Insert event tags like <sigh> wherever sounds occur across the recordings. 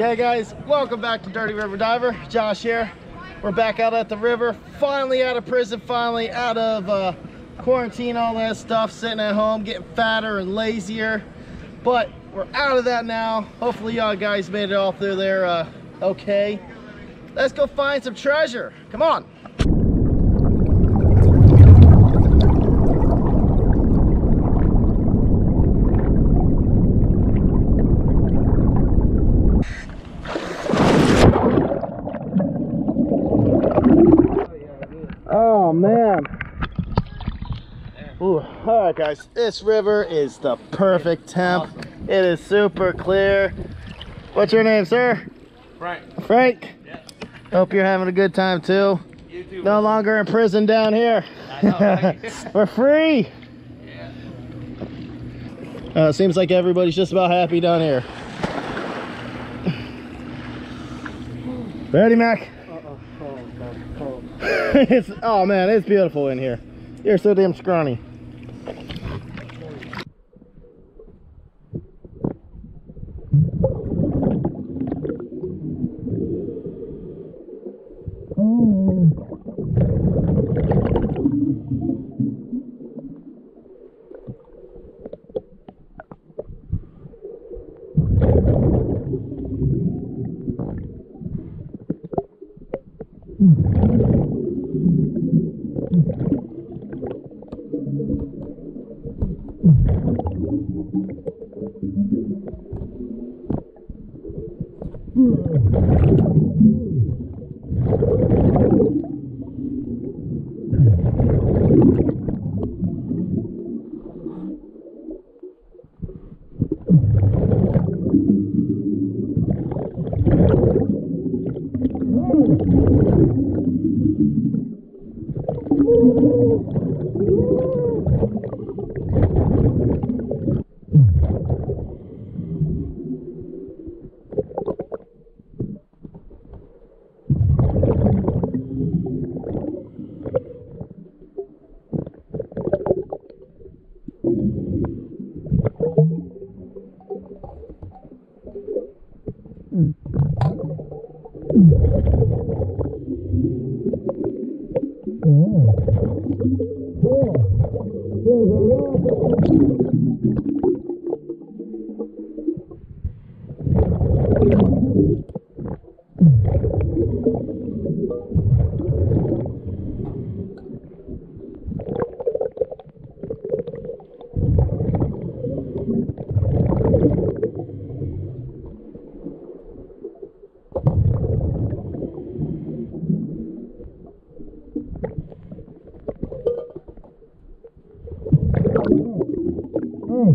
Okay guys, welcome back to Dirty River Diver. Josh here. We're back out at the river, finally out of prison, finally out of uh, quarantine, all that stuff, sitting at home, getting fatter and lazier. But we're out of that now. Hopefully y'all guys made it all through there uh, okay. Let's go find some treasure. Come on. Oh man. Ooh, all right guys, this river is the perfect temp. It is super clear. What's your name, sir? Frank. Frank? Yeah. Hope you're having a good time too. You too. No longer in prison down here. I know. We're <laughs> free. Yeah. Uh, seems like everybody's just about happy down here. Ready, Mac? <laughs> it's, oh man, it's beautiful in here. You're so damn scrawny. Mm-hmm. Эй,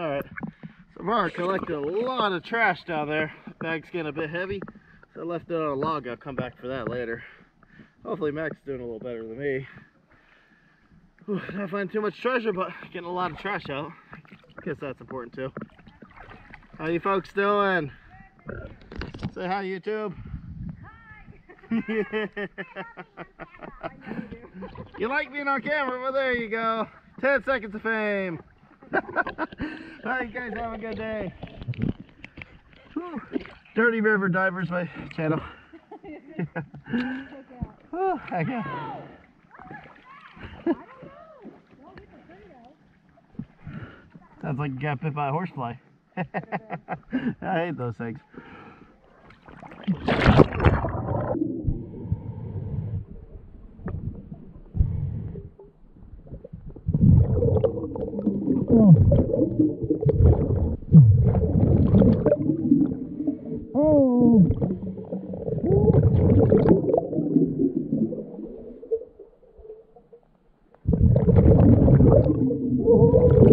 All right. Mara collected a lot of trash down there. Bag's getting a bit heavy, so I left it on a log. I'll come back for that later. Hopefully Mac's doing a little better than me. Whew, not finding too much treasure, but getting a lot of trash out. Guess that's important too. How you folks doing? Say hi, YouTube. <laughs> <laughs> you like being on camera? Well, there you go. 10 seconds of fame. <laughs> All right, guys have a good day. Whew. Dirty River Divers, my channel. oh, heck yeah. Sounds like you got bit by a horsefly. <laughs> I hate those things.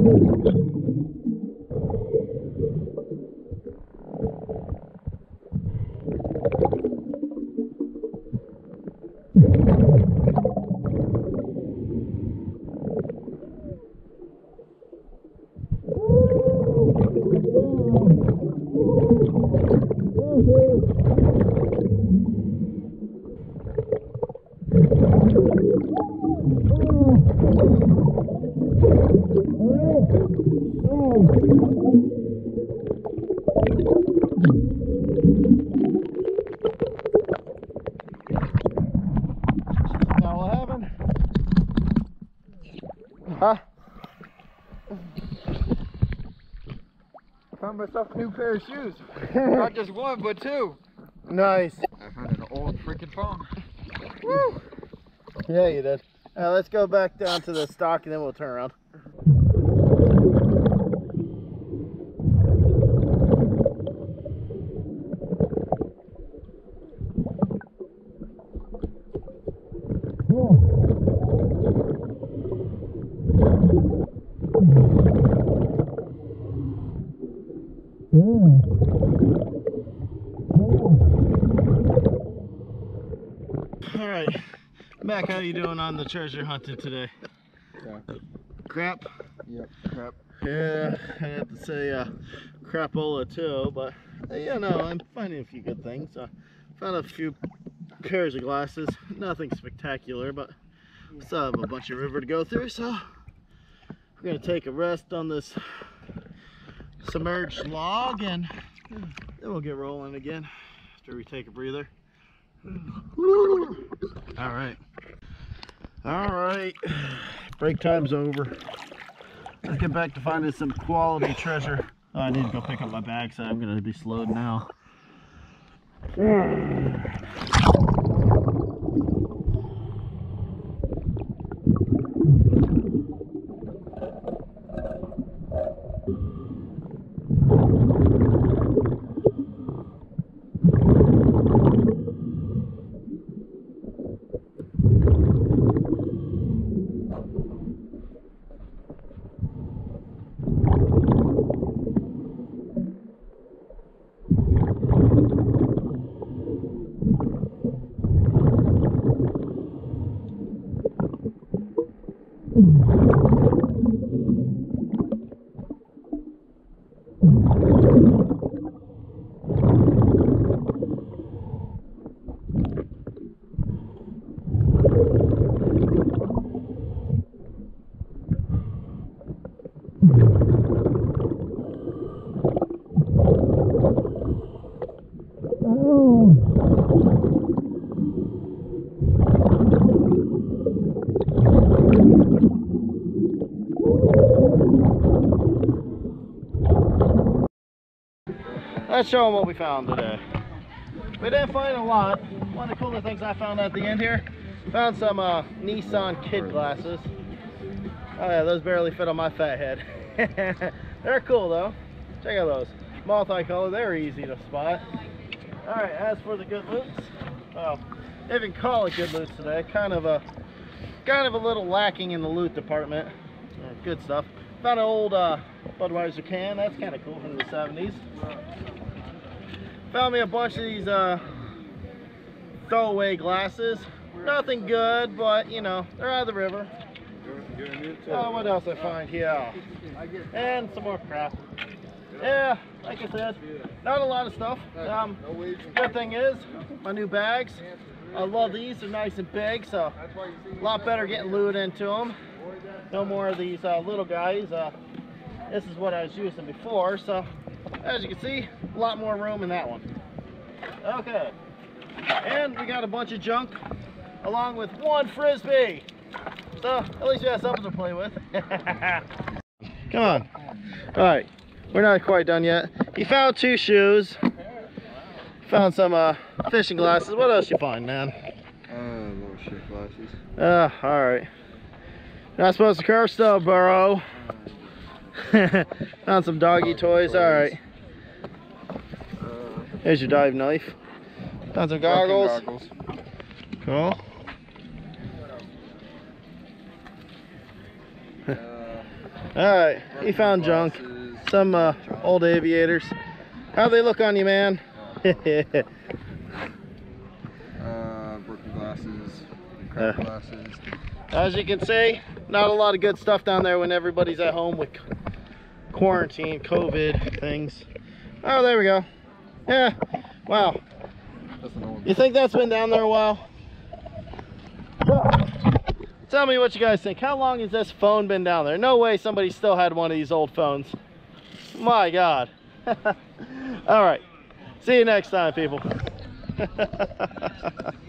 mot. Thank you. Huh? Found myself a new pair of shoes. <laughs> Not just one, but two. Nice. I found an old freaking phone. Woo! Yeah, you did. Uh, let's go back down to the stock and then we'll turn around. All right, Mac, how you doing on the treasure hunting today? Crap. Yep, crap. Yeah, I have to say uh, crapola too, but uh, you know, I'm finding a few good things. Uh, found a few pairs of glasses, nothing spectacular, but still have a bunch of river to go through, so we're gonna take a rest on this submerged log and then we'll get rolling again after we take a breather. All right. All right. Break time's over. Let's get back to finding some quality treasure. Oh, I need to go pick up my bag, so I'm gonna be slowed now. Mm. Let's show them what we found today. We didn't find a lot. One of the cooler things I found at the end here, found some uh, Nissan kid glasses. Oh yeah, those barely fit on my fat head. <laughs> They're cool though. Check out those. Multicolor, they're easy to spot. Alright, as for the good loots, well, they even call it good loots today. Kind of a kind of a little lacking in the loot department. Good stuff. Found an old uh, Budweiser can, that's kind of cool from the 70s. Found me a bunch of these uh, throwaway glasses. Nothing good, but you know, they're out of the river. Oh, what else I find here? And some more crap. Yeah, like I said, not a lot of stuff. Um, good thing is, my new bags. I love these. They're nice and big, so a lot better getting loot into them. No more of these uh, little guys. Uh, this is what I was using before, so as you can see, a lot more room in that one. Okay. And we got a bunch of junk along with one frisbee. So at least we have something to play with. <laughs> Come on. All right. We're not quite done yet. He found two shoes. Found some uh, fishing glasses. What else you find, man? Uh, little shit glasses. Uh, all right. Not supposed to curse though, Burrow. <laughs> Found some doggy toys. All right. Here's your dive knife. Found some goggles. goggles. Cool. Uh, All right. He found junk. Some uh, old aviators. How they look on you, man? <laughs> Uh, broken glasses. Cracked Uh. glasses. As you can see, not a lot of good stuff down there when everybody's at home with quarantine, COVID things. Oh, there we go. Yeah. Wow. You think that's been down there a while? Tell me what you guys think. How long has this phone been down there? No way somebody still had one of these old phones. My God. <laughs> All right. See you next time, people. <laughs>